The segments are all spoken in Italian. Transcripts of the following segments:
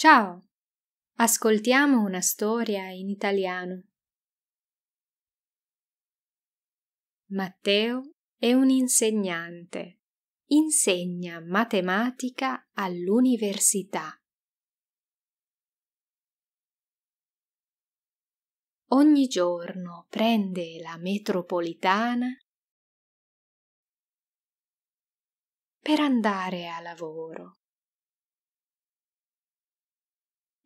Ciao! Ascoltiamo una storia in italiano. Matteo è un insegnante. Insegna matematica all'università. Ogni giorno prende la metropolitana per andare a lavoro.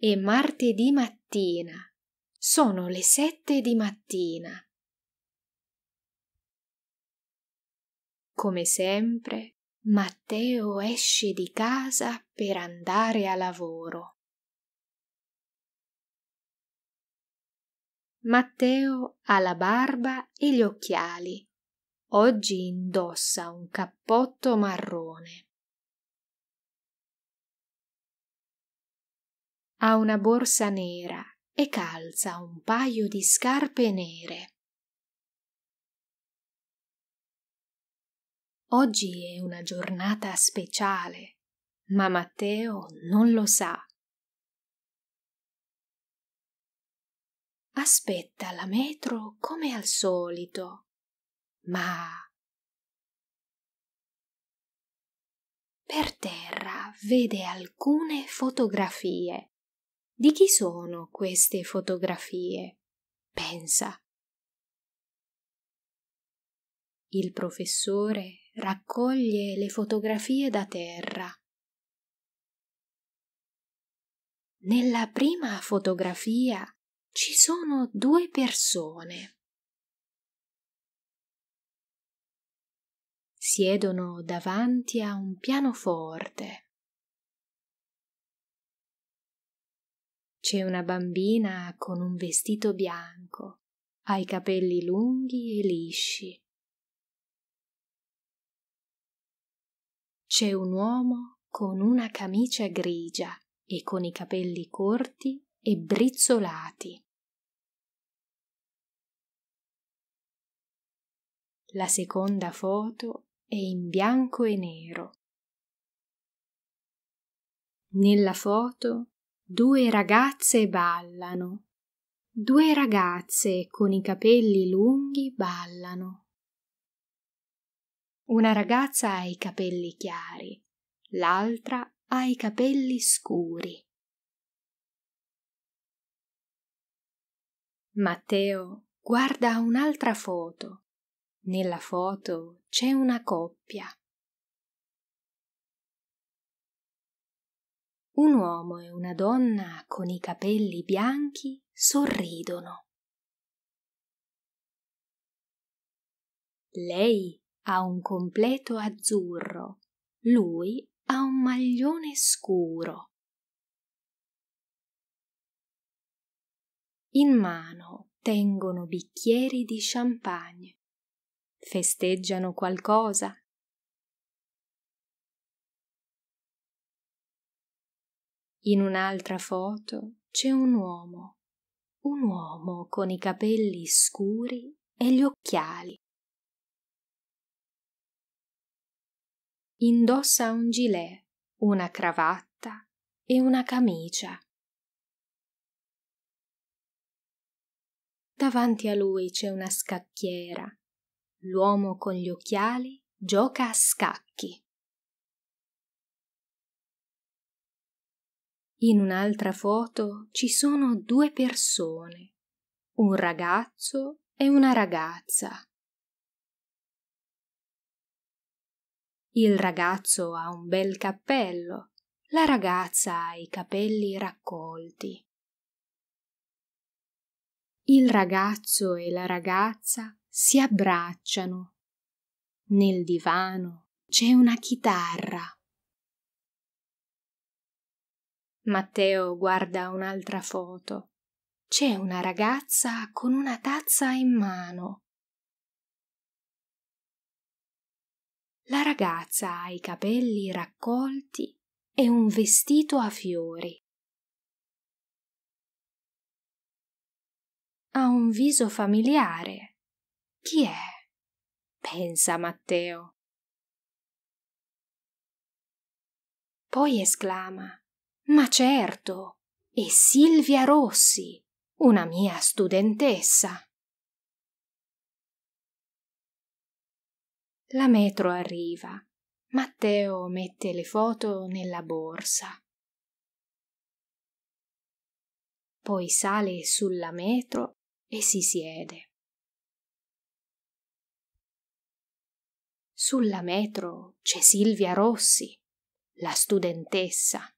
E martedì mattina sono le sette di mattina. Come sempre, Matteo esce di casa per andare a lavoro. Matteo ha la barba e gli occhiali. Oggi indossa un cappotto marrone. Ha una borsa nera e calza un paio di scarpe nere. Oggi è una giornata speciale, ma Matteo non lo sa. Aspetta la metro come al solito, ma per terra vede alcune fotografie. Di chi sono queste fotografie? Pensa. Il professore raccoglie le fotografie da terra. Nella prima fotografia ci sono due persone. Siedono davanti a un pianoforte. C'è una bambina con un vestito bianco, ha i capelli lunghi e lisci. c'è un uomo con una camicia grigia e con i capelli corti e brizzolati. La seconda foto è in bianco e nero. Nella foto due ragazze ballano. Due ragazze con i capelli lunghi ballano. Una ragazza ha i capelli chiari, l'altra ha i capelli scuri. Matteo guarda un'altra foto. Nella foto c'è una coppia. Un uomo e una donna con i capelli bianchi sorridono. Lei ha un completo azzurro, lui ha un maglione scuro. In mano tengono bicchieri di champagne. Festeggiano qualcosa? In un'altra foto c'è un uomo, un uomo con i capelli scuri e gli occhiali. indossa un gilet, una cravatta e una camicia. Davanti a lui c'è una scacchiera. L'uomo con gli occhiali gioca a scacchi. In un'altra foto ci sono due persone, un ragazzo e una ragazza. Il ragazzo ha un bel cappello, la ragazza ha i capelli raccolti. Il ragazzo e la ragazza si abbracciano. Nel divano c'è una chitarra. Matteo guarda un'altra foto. C'è una ragazza con una tazza in mano. La ragazza ha i capelli raccolti e un vestito a fiori. Ha un viso familiare. Chi è? pensa Matteo. Poi esclama Ma certo, è Silvia Rossi, una mia studentessa. La metro arriva. Matteo mette le foto nella borsa. Poi sale sulla metro e si siede. Sulla metro c'è Silvia Rossi, la studentessa.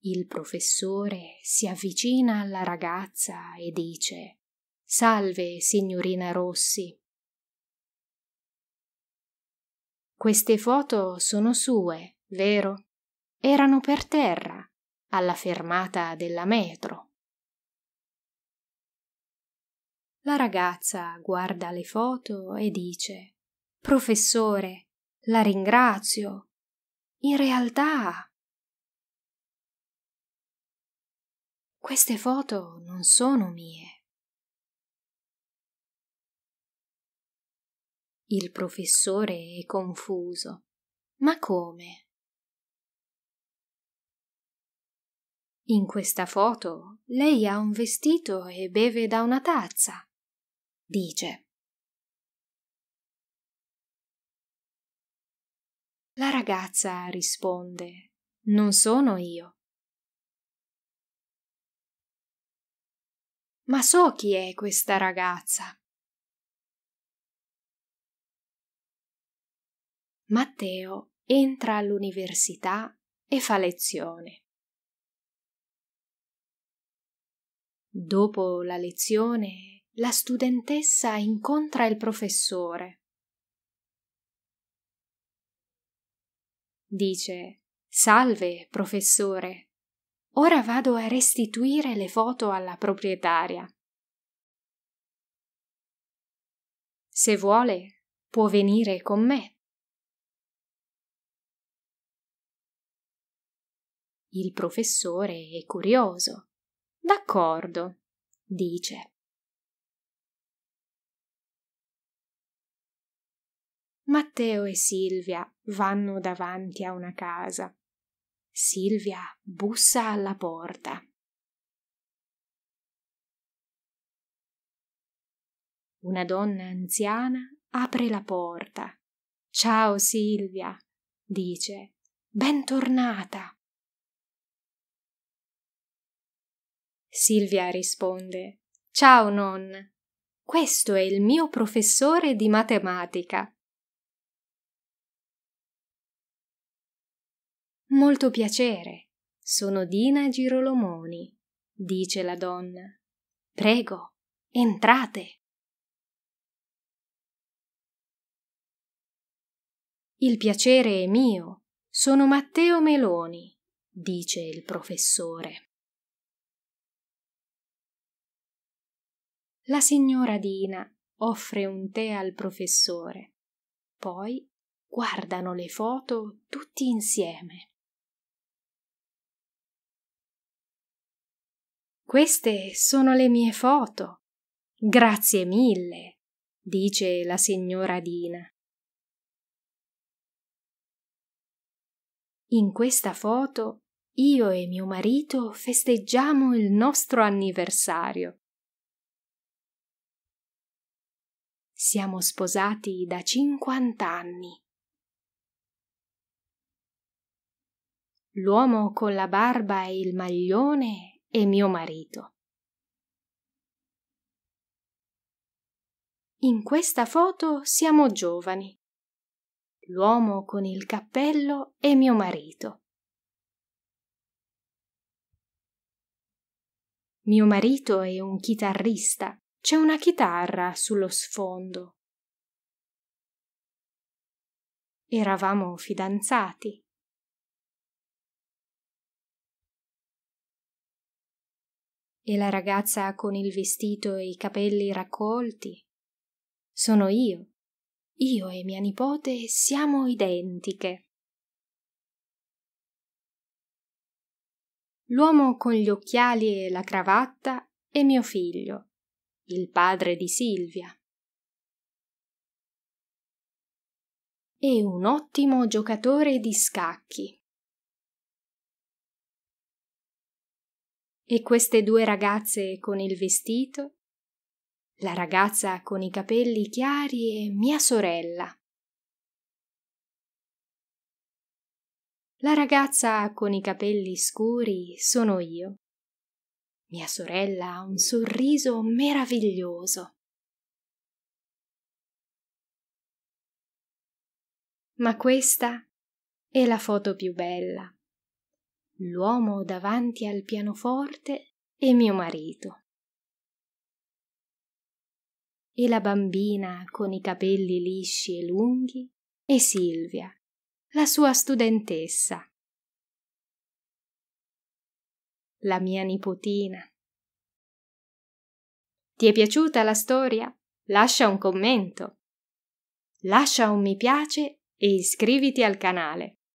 Il professore si avvicina alla ragazza e dice Salve, signorina Rossi. Queste foto sono sue, vero? Erano per terra, alla fermata della metro. La ragazza guarda le foto e dice Professore, la ringrazio. In realtà Queste foto non sono mie. Il professore è confuso. Ma come? In questa foto lei ha un vestito e beve da una tazza, dice. La ragazza risponde Non sono io. Ma so chi è questa ragazza. Matteo entra all'università e fa lezione. Dopo la lezione, la studentessa incontra il professore. Dice Salve, professore. Ora vado a restituire le foto alla proprietaria. Se vuole, può venire con me. Il professore è curioso. D'accordo, dice. Matteo e Silvia vanno davanti a una casa. Silvia bussa alla porta. Una donna anziana apre la porta. Ciao Silvia, dice. Bentornata. Silvia risponde. Ciao nonna. Questo è il mio professore di matematica. Molto piacere. Sono Dina Girolomoni, dice la donna. Prego, entrate. Il piacere è mio. Sono Matteo Meloni, dice il professore. La signora Dina offre un tè al professore. Poi guardano le foto tutti insieme. Queste sono le mie foto. Grazie mille, dice la signora Dina. In questa foto io e mio marito festeggiamo il nostro anniversario. Siamo sposati da 50 anni. L'uomo con la barba e il maglione e mio marito. In questa foto siamo giovani. L'uomo con il cappello è mio marito. Mio marito è un chitarrista. C'è una chitarra sullo sfondo. Eravamo fidanzati. E la ragazza con il vestito e i capelli raccolti. Sono io. Io e mia nipote siamo identiche. L'uomo con gli occhiali e la cravatta è mio figlio, il padre di Silvia. e un ottimo giocatore di scacchi. E queste due ragazze con il vestito? La ragazza con i capelli chiari è mia sorella. La ragazza con i capelli scuri sono io. Mia sorella ha un sorriso meraviglioso. Ma questa è la foto più bella. L'uomo davanti al pianoforte è mio marito. E la bambina con i capelli lisci e lunghi è Silvia, la sua studentessa. La mia nipotina. Ti è piaciuta la storia? Lascia un commento. Lascia un mi piace e iscriviti al canale.